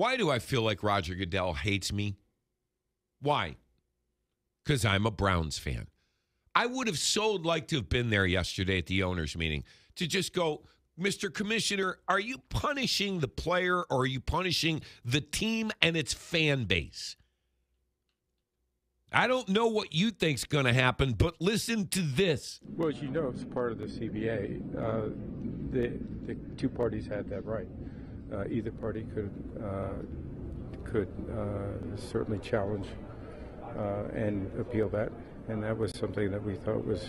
Why do I feel like Roger Goodell hates me? Why? Because I'm a Browns fan. I would have so liked to have been there yesterday at the owners' meeting to just go, Mr. Commissioner, are you punishing the player or are you punishing the team and its fan base? I don't know what you think's going to happen, but listen to this. Well, as you know, it's part of the CBA. Uh, the, the two parties had that right. Uh, either party could uh, could uh, certainly challenge uh, and appeal that, and that was something that we thought was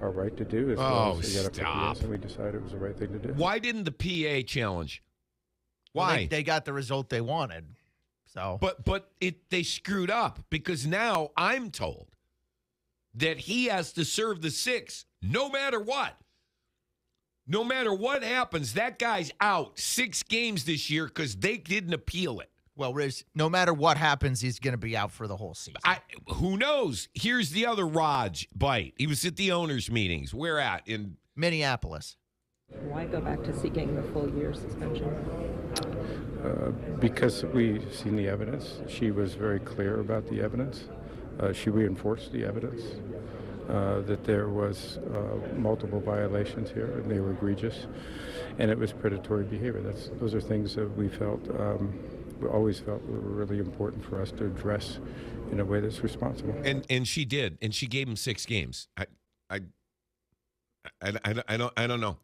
our right to do. As Oh, long as we stop. PPS, and we decided it was the right thing to do. Why didn't the PA challenge? Well, Why? They, they got the result they wanted. So But but it they screwed up because now I'm told that he has to serve the six no matter what. No matter what happens, that guy's out six games this year because they didn't appeal it. well, Riz, no matter what happens, he's going to be out for the whole season. I who knows? Here's the other Rog bite. He was at the owners' meetings. Where at? In Minneapolis. Why go back to seeking the full year suspension? Uh, because we've seen the evidence. She was very clear about the evidence. Uh, she reinforced the evidence uh, that there was uh, multiple violations here, and they were egregious, and it was predatory behavior. That's those are things that we felt, um, we always felt were really important for us to address in a way that's responsible. and and she did, and she gave him six games. I I I, I, I don't I don't know.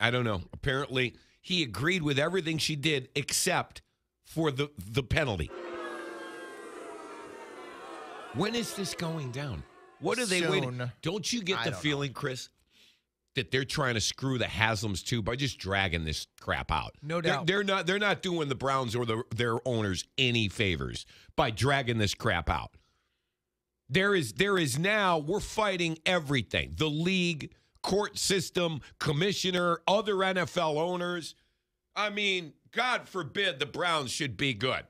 I don't know. Apparently, he agreed with everything she did except for the the penalty. When is this going down? What are they waiting? Soon. Don't you get I the don't know. feeling, Chris, that they're trying to screw the Haslam's too by just dragging this crap out? No They're- doubt. They're, not. They're not doing the Browns or the, their owners any favors by dragging this crap out. There is there is now we're fighting everything. The league, court system, commissioner, other NFL owners. I mean, God forbid the Browns should be good.